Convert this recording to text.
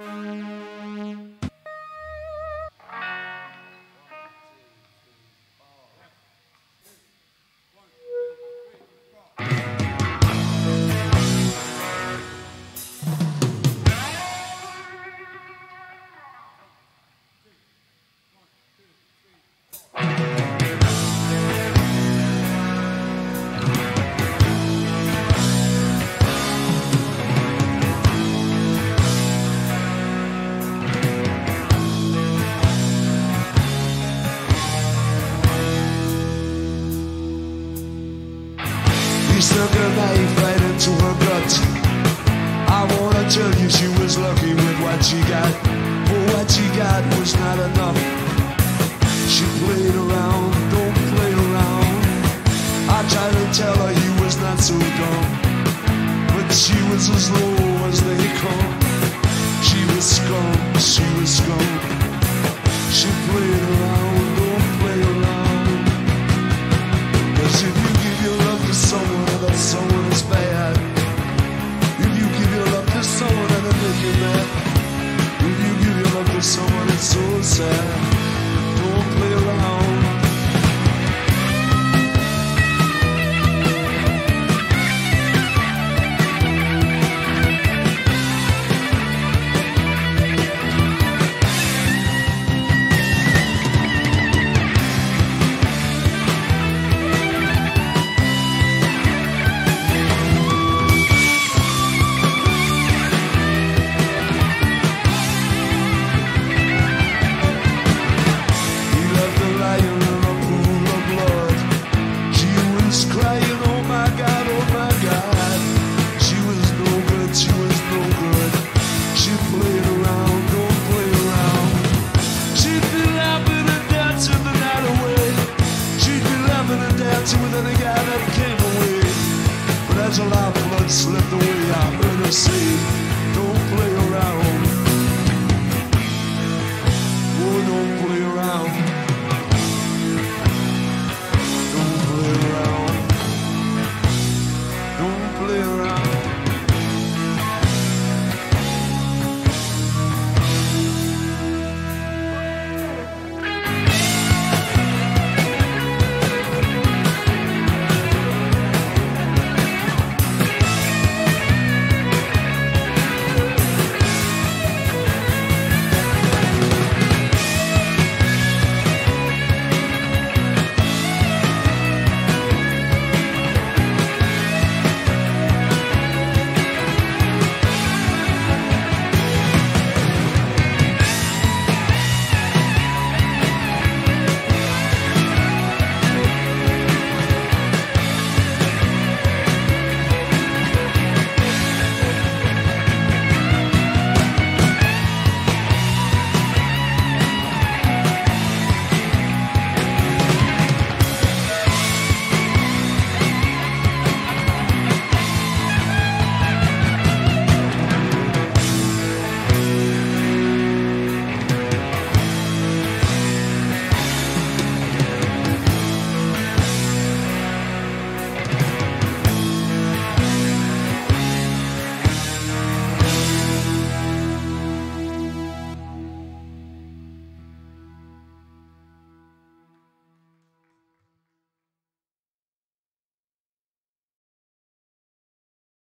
He played around, don't play around. I tried to tell her he was not so dumb. But she was as low as they come. She was scum, she was scum. She played around, don't play around. Cause if you give your love to someone that someone is bad, if you give your love to someone they make you mad, if you give your love to someone, it's so sad. Her life blood slipped away, I heard her say,